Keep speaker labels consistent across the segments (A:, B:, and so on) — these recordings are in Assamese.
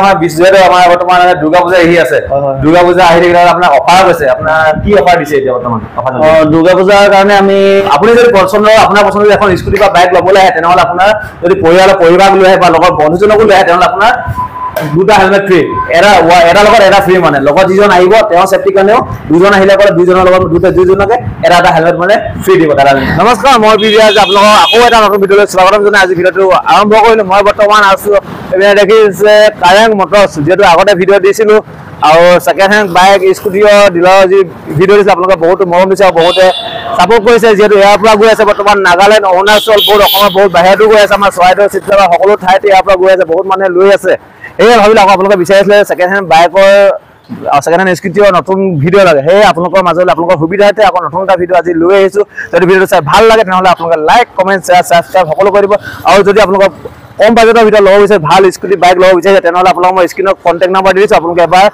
A: আমাৰ বিশ যিহেতু আমাৰ বৰ্তমান দুৰ্গা পূজা আহি আছে। দুৰ্গা পূজা আহি থাকিলে আপোনাৰ অফাৰ গৈছে। আপোনাৰ কি অফাৰ দিছে এতিয়া বৰ্তমান?
B: দুৰ্গা পূজাৰ কাৰণে আমি
A: আপুনি যদি পচন্দ আপোনাৰ পচন্দ এখন স্কুটি বা বাইক ল'বলৈ আহে তেনেহ'লে আপোনাৰ যদি পৰিয়ালৰ পৰিবাৰক লৈ আহে বা লগৰ বন্ধুজনকো লৈ আহে তেনেহ'লে আপোনাৰ দুটা হেলমেট ফ্ৰী এটা এটাৰ লগত এটা ফ্ৰী মানে। লগত যিজন আহিব তেওঁৰ চেফটিৰ কাৰণেও দুজন আহিলে ক'লে দুজনৰ লগত দুটা দুইজনকে এটা এটা হেলমেট মানে ফ্ৰী দিব দাদা নমস্কাৰ মই বি আপোনালোকক আকৌ এটা নতুন ভিডিঅ'লৈ স্বাগতম জনাই আজি ভিডিঅ'টো আৰম্ভ কৰিলোঁ। মই বৰ্তমান আছোঁ এইপিনে দেখিছে কাৰেং মটৰ্ছ যিহেতু আগতে ভিডিঅ' দিছিলোঁ। আৰু ছেকেণ্ড হেণ্ড বাইক স্কুটিৰ ডিলাৰৰ যি ভিডিঅ' দিছে আপোনালোকে বহুতো মৰম দিছে আৰু বহুতে ছাপোৰ্ট কৰিছে। যিহেতু ইয়াৰ পৰা গৈ আছে বৰ্তমান নাগালেণ্ড অৰুণাচল বহুত অসমৰ বহুত বাহিৰতো গৈ আছে। আমাৰ চৰাইদেউ চিত্ৰপা সকলো ঠাইতে ইয়াৰ পৰা গৈ আছে। বহুত মানুহে লৈ আছে। সেয়ে ভাবিলে আকৌ আপোনালোকে বিচাৰিছিলে ছেকেণ্ড হেণ্ড বাইকৰ ছেকেণ্ড হেণ্ড স্কুটিৰ নতুন ভিডিঅ' লাগে। সেয়ে আপোনালোকৰ মাজলৈ আপোনালোকৰ সুবিধাৰ্থে আকৌ নতুন এটা ভিডিঅ' আজি লৈ আহিছোঁ। যদি ভিডিঅ'টো চাই ভাল লাগে তেনেহ'লে আপোনালোকে লাইক কমেণ্ট শ্বেয়াৰ ছাবস্ক্ৰাইব সকলো কৰিব আৰু যদি আপোনালোকক কম বাজেটৰ ভিতৰত ল'ব বিচাৰে ভাল স্কুটি বাইক ল'ব বিচাৰিছে তেনেহ'লে আপোনালোকক মই স্ক্ৰীণত কণ্টেক্ট নাম্বাৰ দি দিছোঁ। আপোনালোকে এবাৰ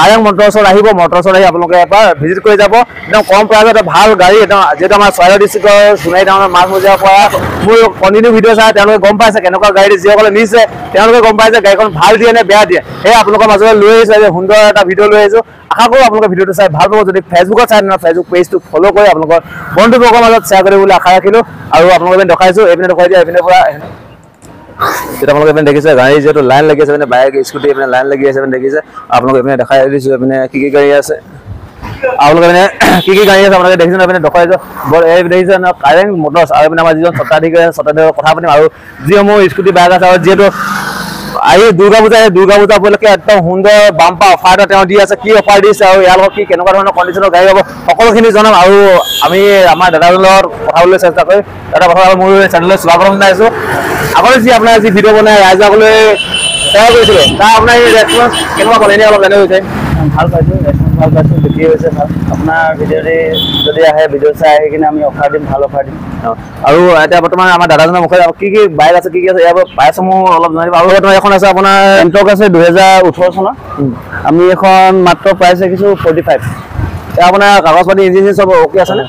A: কাৰেং মটৰ্ছত আহিব মটৰ্ছত আহি আপোনালোকে এবাৰ ভিজিট কৰি যাব। একদম কম প্ৰাইজত ভাল গাড়ী একদম যিহেতু আমাৰ চৰাইদেউ ডিষ্ট্ৰিক্টৰ সোণাৰী টাউনৰ মাছ মজিয়াৰ পৰা মোৰ কণ্টিনিউ ভিডিঅ' চাই তেওঁলোকে গম পাইছে কেনেকুৱা গাড়ী যিসকলে নিছে তেওঁলোকে গম পাইছে গাড়ীখন ভাল দিয়ে নে বেয়া দিয়ে। সেয়ে আপোনালোকৰ মাজলৈ লৈ আহিছোঁ আজি সুন্দৰ এটা ভিডিঅ' লৈ আহিছোঁ। আশা কৰোঁ আপোনালোকে ভিডিঅ'টো চাই ভাল পাব। যদি ফেচবুকত চাই তেনেহ'লে ফেচবুক পেজটো ফ'ল' কৰি আপোনালোকৰ বন্ধুবৰ্গৰ মাজত শ্বেয়াৰ কৰিব বুলি আশা ৰাখিলোঁ। আৰু আপোনালোকে এইপিনে দেখাইছোঁ এইপিনে দেখুৱাই দিয়ে এইপিনৰ পৰা এতিয়া আপোনালোকে এইপিনে দেখিছে গাড়ী যিহেতু লাইন লাগি আছে মানে বাইক স্কুটি এইপিনে লাইন লাগি আছে দেখিছে আপোনালোকে এইপিনে দেখাই দিছোঁ এইপিনে কি কি গাড়ী আছে। আপোনালোকে মানে কি কি গাড়ী আছে আপোনালোকে দেখিছে এইপিনে দেখুৱাই দিছোঁ বৰ এই দেখিছে ন কাৰেং মটৰ্ছ আৰু এইপিনে আমাৰ যিজন আছে স্বত্বাধিকাৰীৰ কথা পাতিম আৰু যিসমূহ স্কুটি বাইক আছে আৰু যিহেতু আহি দুৰ্গা পূজা দুৰ্গা পূজা উপলক্ষে একদম সুন্দৰ বাম্পা অফাৰ এটা তেওঁ দি আছে। কি অফাৰ দিছে আৰু ইয়াৰ লগত কি কেনেকুৱা ধৰণৰ কণ্ডিশ্যনৰ গাড়ী হ'ব সকলোখিনি জনাম। আৰু আমি আমাৰ দাদাজনৰ লগত কথা ক'বলৈ চেষ্টা কৰিম। দাদা কথা মোৰ চেনেললৈ স্বাগতম জনাইছোঁ আগতে যি আপোনাৰ যি ভিডিঅ' বনাই সেৱা কৰিছিলে তাৰ আপোনাৰ এই ৰেচপঞ্চ কেনেকুৱা ক'লে এনেই অলপ জানিব বিচাৰিম।
B: ভাল পাইছোঁ ভাল পাইছোঁ বিক্ৰী হৈছে ভাল। আপোনাৰ ভিডিঅ'টি যদি আহে ভিডিঅ' চাই আহি কিনে আমি অফাৰ দিম ভাল অফাৰ দিম।
A: আৰু এতিয়া বৰ্তমান আমাৰ দাদাজনৰ মুখে কি কি বাইক আছে কি কি আছে ইয়াৰ প্ৰাইচসমূহ অলপ জনাই দিব আৰু বৰ্তমান এখন আছে আপোনাৰ
B: এণ্টক আছে দুহেজাৰ ওঠৰ চনৰ আমি এখন মাত্ৰ প্ৰাইচ ৰাখিছোঁ ফৰ্টি ফাইভ
A: এতিয়া আপোনাৰ কাগজ পাতি ইঞ্জিন চব অ'কে আছেনে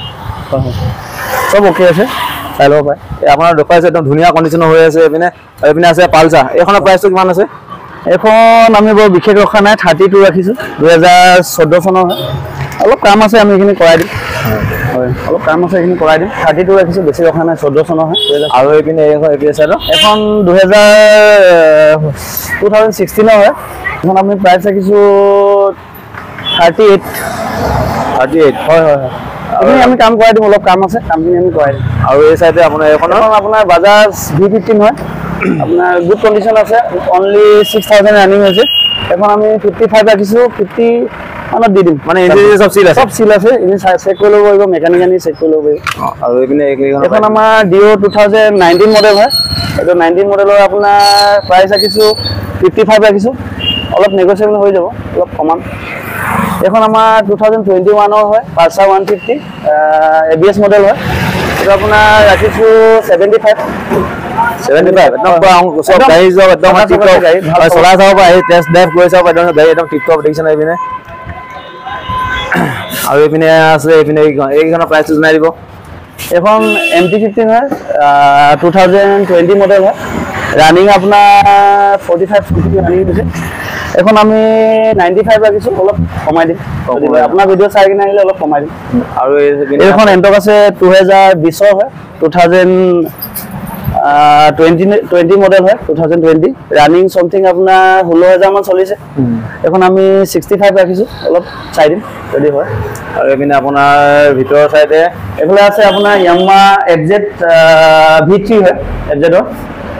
B: চব অ'কে আছে চাই ল'ব পাৰে।
A: আপোনাৰ দেখুৱাইছে একদম ধুনীয়া কণ্ডিশ্যনৰ হৈ আছে এইপিনে এইপিনে আছে পালচাৰ। এইখনৰ প্ৰাইচটো কিমান আছে?
B: এইখন আমি বৰ বিশেষ ৰখা নাই থাৰ্টি টু ৰাখিছোঁ দুহেজাৰ চৈধ্য চনৰ হয়। অলপ কাম আছে আমি এইখিনি কৰাই দিম। হয় অলপ কাম আছে এইখিনি কৰাই দিম। থাৰ্টি টু ৰাখিছোঁ বেছি ৰখা নাই চৈধ্য চনৰ হয়।
A: আৰু এইপিনে এইখন এইপিনে চাইডৰ
B: এখন দুহেজাৰ টু থাউজেণ্ড ছিক্সটিনৰ হয়। এখন আমি প্ৰাইচ ৰাখিছোঁ থাৰ্টি এইট
A: থাৰ্টি এইট
B: হয় হয়। হয় এইখিনি আমি কাম কৰাই দিম অলপ কাম আছে কামখিনি আমি কৰাই দিম।
A: আৰু এই চাইডে আপোনাৰ এইখনৰ?
B: এখন আপোনাৰ বাজাজ ভি ফিফটিন হয়। আপোনাৰ গুড কণ্ডিশ্যন আছে অনলি ছিক্স থাউজেণ্ড ৰানিং হৈছে। এখন আমি ফিফটি ফাইভ ৰাখিছোঁ ফিফটি মানত দি দিম।
A: মানে ইঞ্জিন চব চিল আছে?
B: চব চিল আছে এনে চেক কৰি ল'ব পাৰিব মেকানিক আনি চেক কৰি ল'ব পাৰিব।
A: আৰু এইপিনে
B: এখন আমাৰ Dio' two thousand nineteen model হয়। এইটো নাইনটিন মডেলৰ আপোনাৰ প্ৰাইচ ৰাখিছোঁ ফিফটি ফাইভ ৰাখিছোঁ। অলপ নেগচিয়েবল হৈ যাব অলপ কমান। এইখন আমাৰ টু থাউজেণ্ড টুৱেণ্টি ওৱানৰ হয় Pulsar one fifty A B S model হয়। এইটো আপোনাৰ ৰাখিছোঁ ছেভেণ্টি ফাইভ
A: ছেভেণ্টি ফাইভ একদম পুৰা চব
B: একদম
A: গাড়ী চব একদম
B: চলা
A: টিপ
B: চলা গাড়ী, ভাল
A: চলাই চাব পাৰে আহি টেষ্ট ড্ৰাইভ কৰি চাব পাৰে একদম গাড়ী একদম টিপ টপ দেখিছে নাই এইপিনে। আৰু এইপিনে আছে এইপিনে এইখন এইখনৰ প্ৰাইচটো জনাই দিব।
B: এইখন এম টি ফিফটিন হয় টু থাউজেণ্ড টুৱেণ্টি মডেল হয়। ৰানিং আপোনাৰ ফৰ্টি ফাইভ ফিফটি ৰানিং দিছে এইখন আমি নাইণ্টি ফাইভ ৰাখিছোঁ অলপ কমাই দিম। আপোনাৰ ভিডিঅ' চাই কিনে আহিলে অলপ কমাই দিম।
A: আৰু
B: এইখন এণ্টক আছে টু হেজাৰ বিছৰ হয় two thousand twenty twenty model হয় two thousand twenty running something আপোনাৰ ষোল্ল হেজাৰমান চলিছে। এইখন আমি ছিক্সটি ফাইভ ৰাখিছোঁ অলপ চাই দিম যদি হয়।
A: আৰু এইপিনে আপোনাৰ ভিতৰৰ চাইডে
B: এইফালে আছে আপোনাৰ ভি থ্ৰী হয়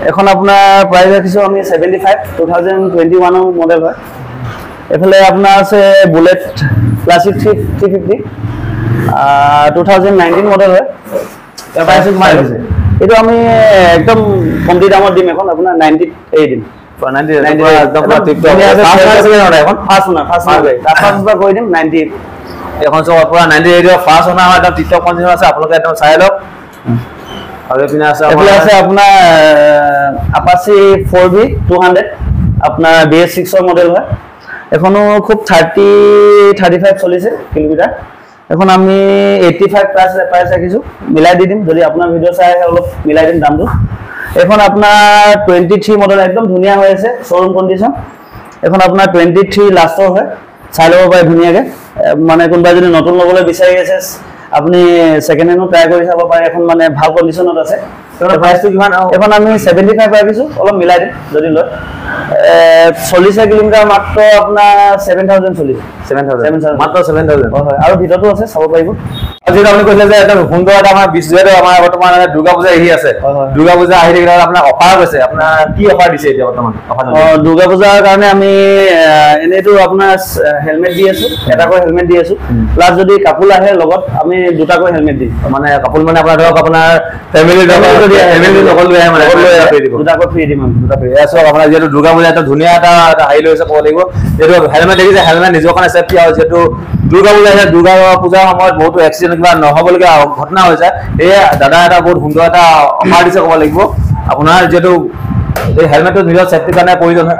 B: এখন আপোনাৰ প্ৰাইচ ৰাখিছোঁ আমি seventy five two thousand twenty ওৱানৰ মডেল হয়। এইফালে আপোনাৰ আছে bullet classic three three fifty two thousand nineteen model হয়।
A: কিমান হৈছে?
B: এইটো আমি একদম কমটি দামত দিম এখন আপোনাৰ নাইণ্টিত এৰি দিম।
A: নাইণ্টি
B: 90
A: একদম
B: একদম
A: টিপ টপ
B: ধুনীয়া আছে,
A: এখন?
B: ফাৰ্ষ্ট পৰা নাইণ্টি
A: এইটৰ ফাৰ্ষ্ট অনাৰ হয় একদম টপ কণ্ডিশ্যন আছে আপোনালোকে একদম চাই লওক। আৰু এইপিনে আছে
B: এইফালে
A: আপোনাৰ
B: আছে আপোনাৰ Apache four V two hundred আপোনাৰ বি এছ ছিক্সৰ মডেল হয়। এখনো খুব থাৰ্টি থাৰ্টি ফাইভ চলিছে কিলোমিটাৰ। এখন আমি এইটটি ফাইভ প্ৰাইচ প্ৰাইচ ৰাখিছোঁ মিলাই দি দিম। যদি আপোনাৰ ভিডিঅ' চাই আহে অলপ মিলাই দিম দামটো। এইখন আপোনাৰ টুৱেণ্টি থ্ৰী মডেল একদম ধুনীয়া হৈ আছে শ্ব'ৰুম কণ্ডিশ্যন এইখন আপোনাৰ টুৱেণ্টি থ্ৰী লাষ্টৰ হয় চাই ল'ব পাৰে ধুনীয়াকৈ। মানে কোনোবাই যদি নতুন ল'বলৈ বিচাৰি আছে আপুনি ছেকেণ্ড হেণ্ডো ট্ৰাই কৰি চাব পাৰে এখন মানে ভাল কণ্ডিশ্যনত আছে।
A: প্ৰাইচটো কিমান
B: এইখন আমি ছেভেণ্টি ফাইভ ৰাখিছোঁ অলপ মিলাই দিম যদি লয়। চল্লিছ কিলোমিটাৰ মাত্ৰ আপোনাৰ ছেভেন থাউজেণ্ড চল্লিছ
A: ছেভেন থাউজেণ্ড. মাত্ৰ ছেভেন থাউজেণ্ড
B: হয় হয় আৰু ভিতৰতো আছে চাব পাৰিব।
A: যিহেতু আপুনি কৈছিলে যে এটা সুন্দৰ এটা আমাৰ বিশ্ব যিহেতু আমাৰ বৰ্তমান দুৰ্গা পূজা আহি আছে।
B: হয়, হয়।
A: দুৰ্গা পূজা আহি থাকিলে আপোনাৰ অফাৰ গৈছে। আপোনাৰ কি অফাৰ দিছে এতিয়া বৰ্তমান? অফাৰ
B: অ, দুৰ্গা পূজাৰ কাৰণে আমি আহ, এনেইতো আপোনাৰ হেলমেট দি আছো এটাকৈ হেলমেট দি আছো। প্লাছ যদি কাপোৰ আহে লগত আমি দুটাকৈ হেলমেট দিম।
A: মানে কাপোৰ মানে আপোনাৰ ধৰক আপোনাৰ ফেমিলি ফেমিলি লগত লৈ আহে মানে
B: লগত লৈ আহে,
A: ফ্ৰী দিব।
B: দুটাকৈ ফ্ৰী দিম আমি
A: দুটা free। এয়া চাওক আপোনাৰ যিহেতু দুৰ্গা পূজা এটা ধুনীয়া এটা হেৰি লৈছে ক'ব লাগিব। যিহেতু হেলমেট দেখিছে হেলমেট নিজৰ কাৰণে চেফটি আৰু যিহেতু দুৰ্গা পূজা দুৰ্গা পূজাৰ সময়ত বহুতো এক্সিডেণ্ট কিবা নহ'বলগীয়া ঘটনা হৈ যায়। সেয়ে দাদা এটা বহুত সুন্দৰ এটা অফাৰ দিছে ক'ব লাগিব। আপোনাৰ যিহেতু এই হেলমেটটো নিজৰ চেফটিৰ কাৰণে প্ৰয়োজন হয়।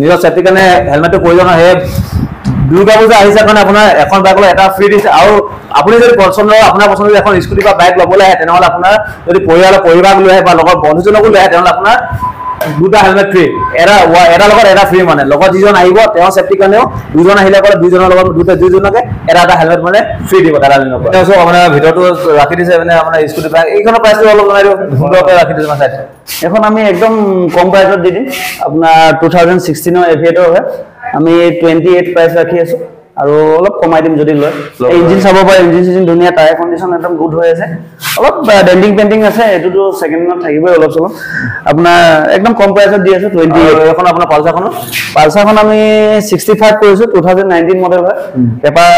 A: নিজৰ চেফটিৰ কাৰণে হেলমেটটো প্ৰয়োজন হয়। সেয়ে দুৰ্গা পূজা আহিছে কাৰণে আপোনাৰ এখন বাইক লৈ এটা ফ্ৰী দিছে। আৰু আপুনি যদি পচন্দ আপোনাৰ পচন্দৰ এখন স্কুটি বা বাইক ল'বলৈ আহে তেনেহ'লে আপোনাৰ যদি পৰিয়ালৰ পৰিবাৰক লৈ আহে বা লগৰ বন্ধুজনকো লৈ আহে তেনেহ'লে আপোনাৰ দুটা হেলমেট ফ্ৰী এটা এটাৰ লগত এটা ফ্ৰী মানে। লগত যিজন আহিব তেওঁৰ চেফটিৰ কাৰণেও দুজন আহিলে ক'লে দুজনৰ লগত দুটা দুইজনকে এটা এটা হেলমেট মানে ফ্ৰী দিব দাদা দিনৰ পৰা তাৰপিছত আপোনাৰ ভিতৰতো ৰাখি দিছে মানে আপোনাৰ স্কুটি বাইক এইখনৰ প্ৰাইচটো অলপ জনাই দিয়ক সুন্দৰকৈ ৰাখি দিছে মানে
B: এখন আমি একদম কম প্ৰাইচত দি দিম। আপোনাৰ টু থাউজেণ্ড ছিক্সটিনৰ এভিয়েটৰ হয়। আমি টুৱেণ্টি এইট প্ৰাইচ ৰাখি আছো। আৰু অলপ কমাই দিম যদি লয়। ইঞ্জিন চাব পাৰে ইঞ্জিন চিঞ্জিন ধুনীয়া টায়াৰ কণ্ডিশ্যন একদম গুড হৈ আছে। অলপ ডেণ্টিং পেণ্টিং আছে এইটোতো ছেকেণ্ড হেণ্ডত থাকিবই অলপ চলপ। আপোনাৰ একদম কম প্ৰাইচত দি আছো টুৱেণ্টি
A: এইখন আপোনাৰ পালচাৰখনো
B: পালচাৰখন আমি ছিক্সটি ফাইভ কৰিছোঁ টু থাউজেণ্ড নাইনটিন মডেল হয়। পেপাৰ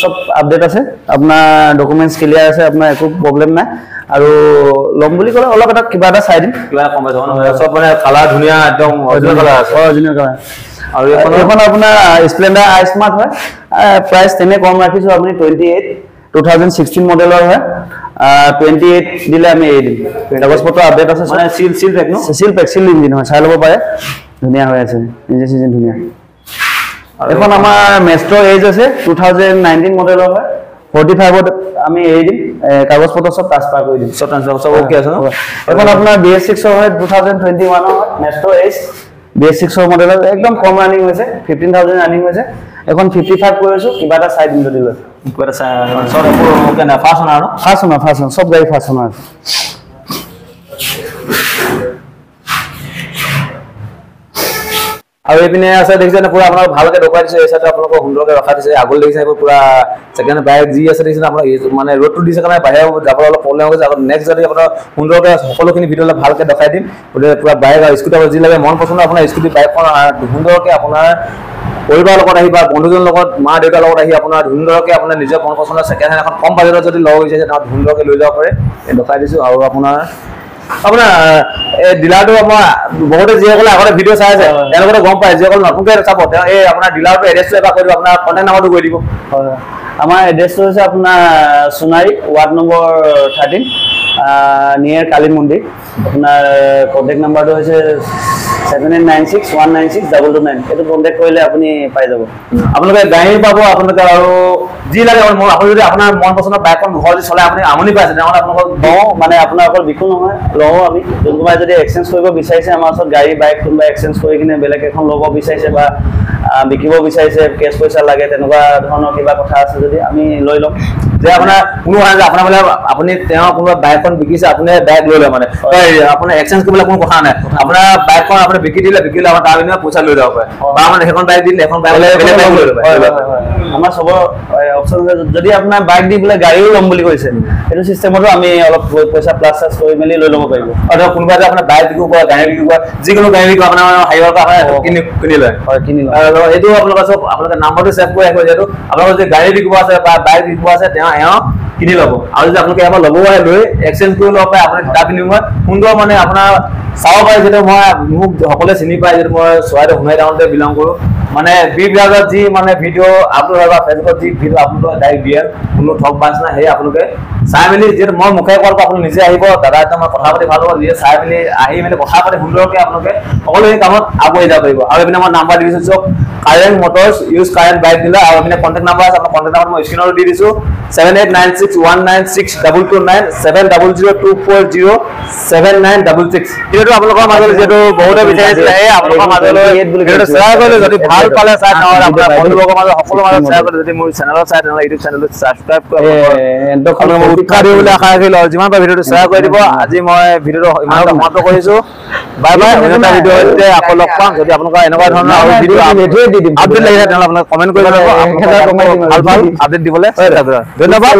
B: চব আপডেট আছে। আপোনাৰ ডকুমেণ্টছ ক্লিয়াৰ আছে আপোনাৰ একো প্ৰব্লেম নাই। আৰু ল'ম বুলি ক'লে অলপ এটা কিবা এটা চাই দিম।
A: কিবা কম চব মানে কালাৰ ধুনীয়া একদম অৰিজিনেল কালাৰ আছে।
B: অৰিজিনেল কালাৰ
A: আৰু
B: এইখন
A: এইখন
B: আপোনাৰ স্প্লেণ্ডাৰ আই স্মাৰ্ট হয়। প্ৰাইচ তেনে কম ৰাখিছোঁ আপুনি twenty eight two thousand sixteen মডেলৰ হয়। টুৱেণ্টি এইট দিলে আমি এৰি দিম। কাগজ পত্ৰ আপডেট আছে
A: চিল চিল পেক ন?
B: চিল পেক চিল ইঞ্জিন হয় চাই ল'ব পাৰে। ধুনীয়া হৈ আছে ইঞ্জিন চিঞ্জিন ধুনীয়া। এখন আমাৰ মেষ্ট্ৰ' এজ আছে টু থাউজেণ্ড নাইনটিন মডেলৰ হয়। ফৰ্টি ফাইভত আমি এৰি দিম কাগজ পত্ৰ চব ট্ৰান্সফাৰ কৰি দিম।
A: চব ট্ৰান্সফাৰ চব অ'কে আছে ন?
B: এখন আপোনাৰ বি এছ ছিক্সৰ হয় টু থাউজেণ্ড টুৱেণ্টি ওৱানৰ হয় মেষ্ট্ৰ' এইচ বি এছ ছিক্সৰ মডেলৰ একদম কম ৰানিং হৈছে ফিফটিন থাউজেণ্ড ৰানিং হৈছে। এখন ফিফটি ফাইভ কৰিছোঁ কিবা এটা চাই দিম যদি লয়
A: কিবা এটা চাই- ফাৰ্ষ্ট অনাৰ
B: ফাৰ্ষ্ট অনাৰ ফাৰ্ষ্ট অনাৰ চব গাড়ী ফাৰ্ষ্ট অনাৰ
A: আৰু এইপিনে আছে দেখিছে পুৰা আপোনাক ভালকে দেখুৱাই দিছে এই চাইডে আপোনালোকক সুন্দৰকে ৰখা দিছে। আগলৈ দেখিছে এইবোৰ পুৰা ছেকেণ্ড বাইক যি আছে দেখিছে আপোনাক এই- মানে ৰ'দটো দিছে কাৰণে বাহিৰে যাবলৈ অলপ প্ৰব্লেম হৈ গৈছে। আকৌ নেক্সট যদি আপোনাৰ সুন্দৰকে সকলোখিনি ভিডিঅ'লৈ ভালকে দেখাই দিম। গতিকে পুৰা বাইক আৰু স্কুটি যি লাগে মন পচন্দ আপোনাৰ স্কুটি বাইকখন সুন্দৰকে আপোনাৰ পৰিবাৰৰ লগত আহি বা বন্ধুজনৰ লগত মা দেউতাৰ লগত আহি আপোনাৰ সুন্দৰকে আপোনাৰ নিজৰ মন পচন্দৰ ছেকেণ্ড হেণ্ড এখন কম বাজেটত যদি ল'ব বিচাৰিছে তেনেহ'লে সুন্দৰকে লৈ যাব পাৰে। দেখাই দিছোঁ আৰু আপোনাৰ আপোনাৰ ডিলাৰটো আমাৰ বহুতে যিসকলে আগতে ভিডিঅ' চাই আছে তেওঁলোকে গম পায় যিসকলে নতুনকৈ চাব তেওঁ এই আপোনাৰ ডিলাৰটো এড্ৰেছটো এবাৰ কৈ দিব আপোনাৰ কণ্টেক্ট নাম্বাৰটো কৈ দিব।
B: হয়। আমাৰ এড্ৰেছটো হৈছে আপোনাৰ Sonari ward number thirteen near Kali মন্দিৰ। আপোনাৰ কণ্টেক্ট নাম্বাৰটো হৈছে seven eight nine six one nine six double two nine এইটো কণ্টেক্ট কৰিলে আপুনি পাই যাব।
A: আপোনালোকে গাড়ী পাব আপোনালোকে আৰু যি লাগে মোৰ আপুনি যদি আপোনাৰ মন পচন্দৰ বাইকখন ঘৰত চলাই আপুনি আমনি পাইছে তেনেহ'লে আপোনালোকক
B: লওঁ মানে আপোনাৰ অকল বিকো নহয় লওঁ আমি। কোনোবাই যদি এক্সচেঞ্জ কৰিব বিচাৰিছে আমাৰ ওচৰত গাড়ী বাইক কোনোবাই এক্সচেঞ্জ কৰি কিনে বেলেগ এখন ল'ব বিচাৰিছে বা বিকিব বিচাৰিছে কেছ পইচা লাগে তেনেকুৱা ধৰণৰ কিবা কথা আছে যদি আমি লৈ ল'ম
A: যে আপোনাৰ কোনো কথা যে আপোনাৰ বোলে আপুনি তেওঁ কোনোবা বাইকখন বিকিছে আপুনি বাইক লৈ লয় মানে। আপোনাৰ এক্সচেঞ্জ কৰিবলৈ কোনো কথা নাই। আপোনাৰ বাইকখন আপুনি বিকি দিলে বিকি দিলে আমাৰ তাৰ বিনিময়ত পইচা লৈ যাব পাৰে। বা মানে সেইখন বাইক দিলে এখন বাইক
B: হয়,
A: পাৰে
B: হয়, হয়, হয়। আমাৰ চবৰ অপশ্যন আছে। যদি আপোনাৰ বাইক দি পেলাই গাড়ীও ল'ম বুলি কৈছে সেইটো চিষ্টেমতো আমি অলপ পইচা প্লাছ চাছ কৰি মেলি লৈ ল'ব পাৰিব।
A: আৰু ধৰক কোনোবাই যে আপোনাৰ বাইক বিক্ৰী কৰে গাড়ী বিক্ৰী কৰে যিকোনো গাড়ী বিক্ৰী আপোনাৰ হাইৱেৰ পৰা আপোনাৰ কিনি কিনি লয়।
B: হয় কিনি ল'ম
A: আৰু এইটো আপোনালোকে চব আপোনালোকে নাম্বাৰটো ছেভ কৰি ৰাখিব যিহেতু। আপোনালোকৰ যদি গাড়ী বিকিব আছে বা বাইক বিকিব আছে তেওঁ এওঁ কিনি ল'ব। আৰু যদি আপোনালোকে এবাৰ ল'ব আহে লৈ এক্সচেঞ্জ কৰি ল'ব পাৰে আপুনি তাৰ বিনিময়ত সুন্দৰ মানে আপোনাৰ চাব পাৰে যিহেতু মই মোক সকলোৱে চিনি পায় যিহেতু মই চৰাইদেউ সোণাৰী টাউনতে বিলং কৰোঁ। মানে বি বিভাগত যি মানে ভিডিঅ' আপলোড হয় বা ফেচবুকত যি ভিডিঅ' হয় ডাইৰেক্ট দিয়ে কোনো ঠগ বাছ নাই সেয়ে আপোনালোকে চাই মেলি যিহেতু মই মুখে কোৱাৰ পৰা আপুনি নিজে আহিব দাদা একদম কথা পাতি ভাল হ'ব নিজে চাই মেলি আহি মেলি কথা পাতি সুন্দৰকৈ আপোনালোকে সকলোখিনি কামত আগুৱাই যাব পাৰিব। আৰু এইপিনে মই নাম্বাৰ দি দিছোঁ চাওক current motors use current bike dealer আৰু এইপিনে কণ্টেক্ট নাম্বাৰ আছে আপোনাৰ কণ্টেক্ট নাম্বাৰ মই স্ক্ৰীণত দি দিছোঁ seven eight nine six one nine six double two nine seven double zero' two four zero' seven nine double six যিহেতু আপোনালোকৰ মাজলৈ যিহেতু বহুতে বিচাৰিছিলে আপোনালোকৰ মাজলৈ যদি ভাল পালে চাই নহ'লে আপোনাৰ বন্ধুবৰ্গৰ মাজত সকলো মাজত শ্বেয়াৰ কৰিলে যদি মোৰ চেনেলত চাই তেনেহ'লে ইউটিউব চেনেলটো ছাবস্ক্ৰাইব কৰিব আপোনালোকক মই উৎসাহ দিব বুলি আশা ৰাখিলোঁ আৰু যিমান পাৰে ভিডিঅ'টো শ্বেয়াৰ কৰি দিব আজি মই ভিডিঅ'টো ইমানতে সমাপ্ত কৰিছোঁ। বাই বাই ভিডিঅ' আকৌ লগ পাম। যদি আপোনালোকৰ এনেকুৱা ধৰণৰ আৰু ভিডিঅ'। আপডেট লাগিলে তেনেহ'লে আপোনালোকে কমেণ্ট কৰিব
B: একেটা comment দিম আৰু।
A: ভাল ভাল আপডেট দিবলৈ ধন্যবাদ।